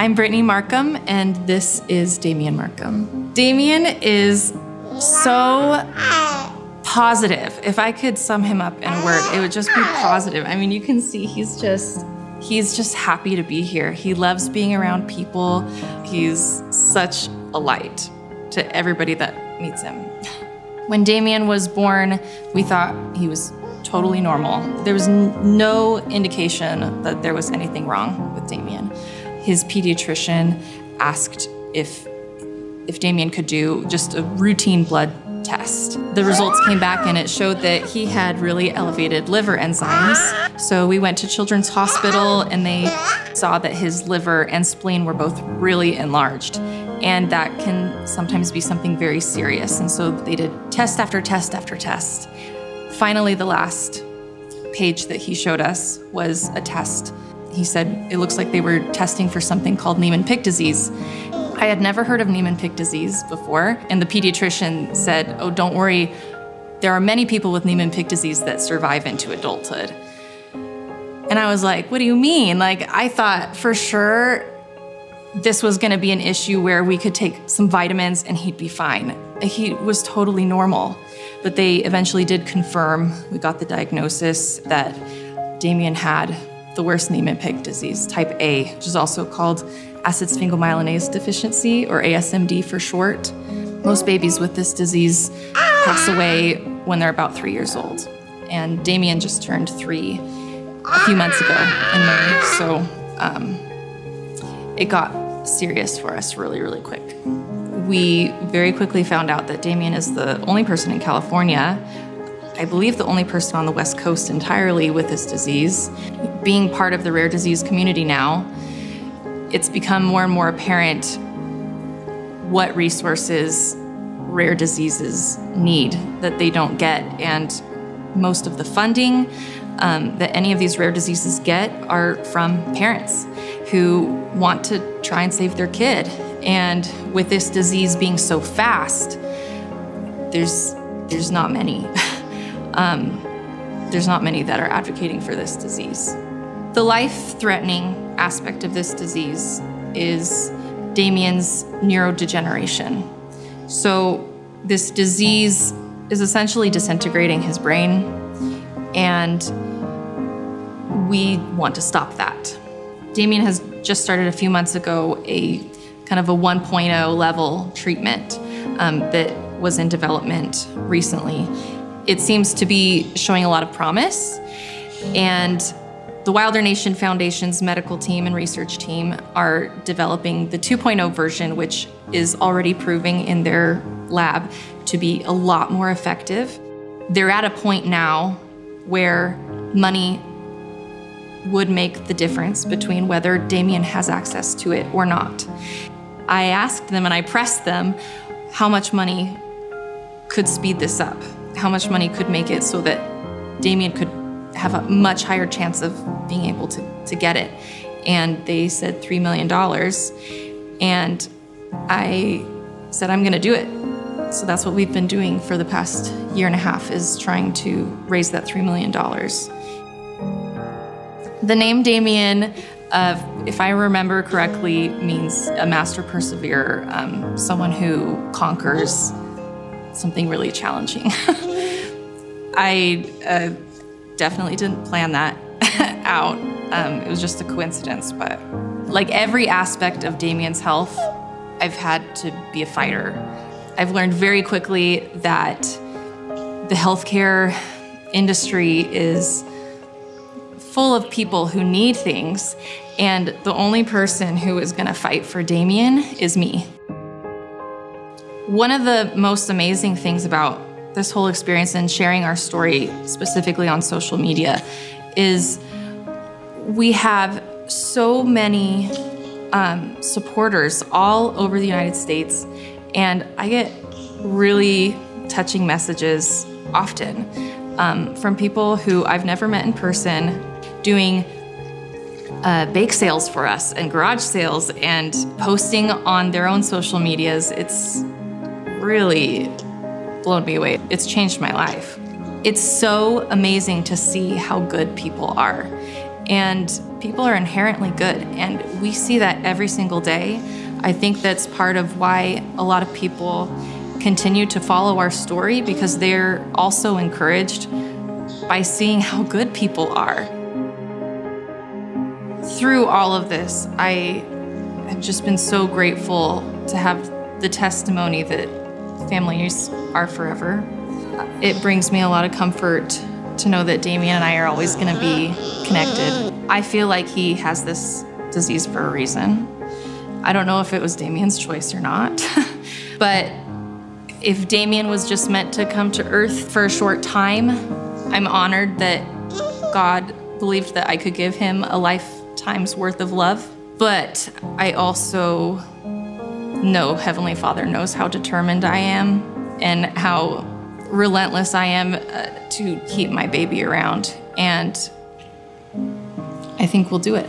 I'm Brittany Markham, and this is Damian Markham. Damian is so positive. If I could sum him up in a word, it would just be positive. I mean, you can see he's just he's just happy to be here. He loves being around people. He's such a light to everybody that meets him. When Damian was born, we thought he was totally normal. There was no indication that there was anything wrong with Damian his pediatrician asked if if Damian could do just a routine blood test. The results came back and it showed that he had really elevated liver enzymes. So we went to Children's Hospital and they saw that his liver and spleen were both really enlarged. And that can sometimes be something very serious. And so they did test after test after test. Finally, the last page that he showed us was a test he said it looks like they were testing for something called Niemann-Pick disease. I had never heard of Niemann-Pick disease before, and the pediatrician said, "Oh, don't worry. There are many people with Niemann-Pick disease that survive into adulthood." And I was like, "What do you mean?" Like I thought for sure this was going to be an issue where we could take some vitamins and he'd be fine. He was totally normal. But they eventually did confirm, we got the diagnosis that Damian had the worst Niemann-Pick disease, type A, which is also called acid sphingomyelinase deficiency, or ASMD for short. Most babies with this disease pass away when they're about three years old. And Damian just turned three a few months ago in May, so um, it got serious for us really, really quick. We very quickly found out that Damian is the only person in California I believe the only person on the West Coast entirely with this disease. Being part of the rare disease community now, it's become more and more apparent what resources rare diseases need that they don't get. And most of the funding um, that any of these rare diseases get are from parents who want to try and save their kid. And with this disease being so fast, there's there's not many. um, there's not many that are advocating for this disease. The life-threatening aspect of this disease is Damian's neurodegeneration. So this disease is essentially disintegrating his brain, and we want to stop that. Damian has just started a few months ago a kind of a 1.0 level treatment um, that was in development recently it seems to be showing a lot of promise. And the Wylder Nation Foundation's medical team and research team are developing the 2.0 version, which is already proving in their lab to be a lot more effective. They're at a point now where money would make the difference between whether Damian has access to it or not. I asked them and I pressed them how much money could speed this up how much money could make it so that Damian could have a much higher chance of being able to, to get it. And they said $3 million. And I said, I'm gonna do it. So that's what we've been doing for the past year and a half is trying to raise that $3 million. The name Damian, uh, if I remember correctly, means a master perseverer, um, someone who conquers something really challenging. I uh, definitely didn't plan that out. Um, it was just a coincidence, but like every aspect of Damian's health, I've had to be a fighter. I've learned very quickly that the healthcare industry is full of people who need things, and the only person who is gonna fight for Damian is me. One of the most amazing things about this whole experience and sharing our story specifically on social media is we have so many um, supporters all over the United States, and I get really touching messages often um, from people who I've never met in person doing uh, bake sales for us and garage sales and posting on their own social medias. It's really blown me away. It's changed my life. It's so amazing to see how good people are. And people are inherently good. And we see that every single day. I think that's part of why a lot of people continue to follow our story because they're also encouraged by seeing how good people are. Through all of this, I have just been so grateful to have the testimony that families are forever. It brings me a lot of comfort to know that Damian and I are always going to be connected. I feel like he has this disease for a reason. I don't know if it was Damian's choice or not, but if Damian was just meant to come to earth for a short time, I'm honored that God believed that I could give him a lifetime's worth of love. But I also know Heavenly Father knows how determined I am and how relentless I am uh, to keep my baby around. And I think we'll do it.